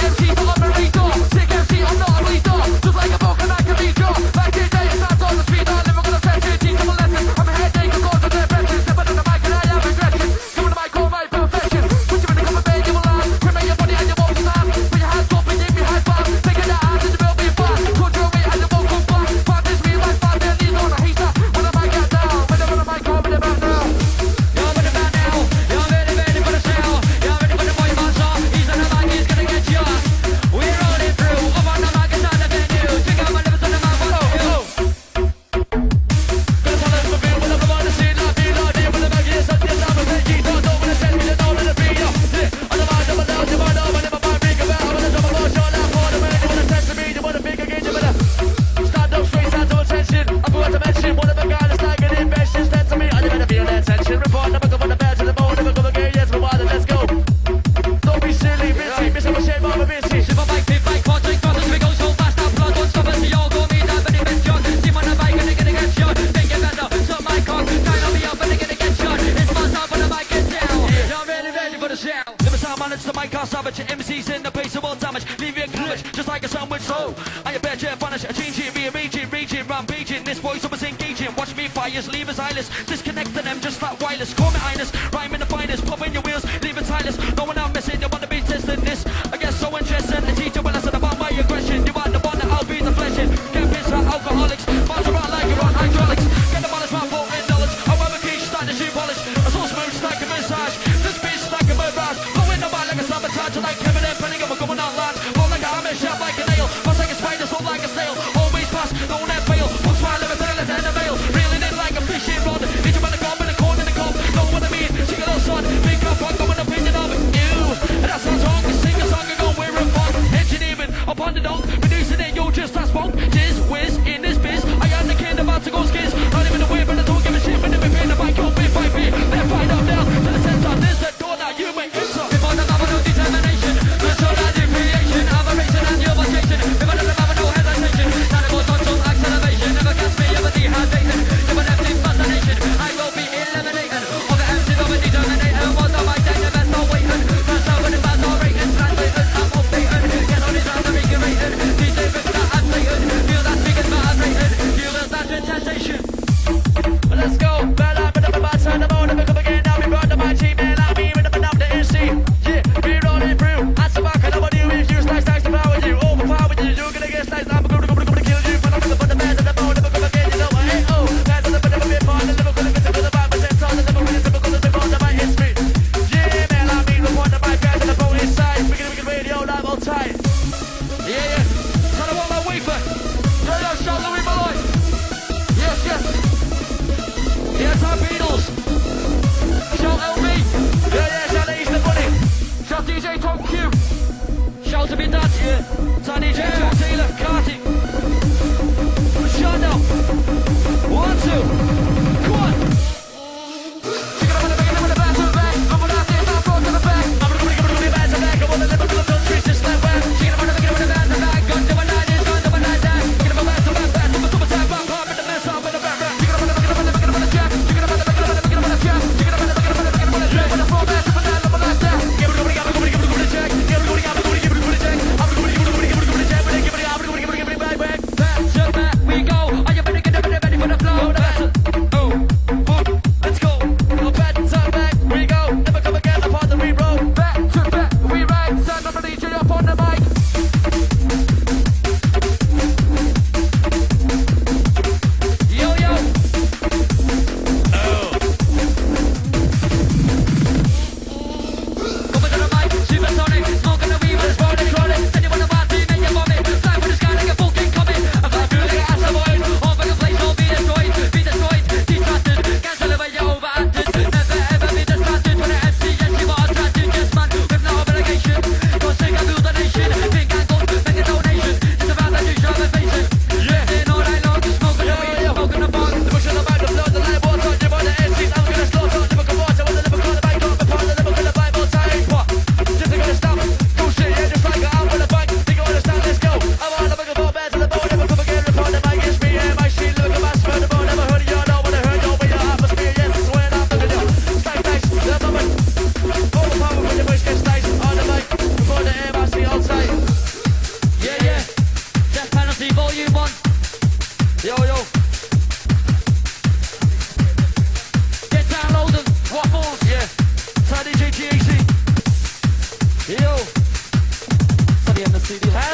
MC operator. Take for the shout. Every time I listen to my car your MCs in the place of all damage, Leave your glitch, just like a sandwich. So I a better vanish, a changing, rearranging, raging, rampaging. This voice always is engaging. Watch me fires, leave us eyeless, disconnecting them just like wireless. Call me Inus, rhyming the finest, popping your wheels, leave it tireless No one out missing, they wanna be testing this. I guess so interesting. The teacher Every day's it, you're just transform. This whiz in this biz. I am the kid about to go skiz. Not even the way. 小子别大姐，在你前，了。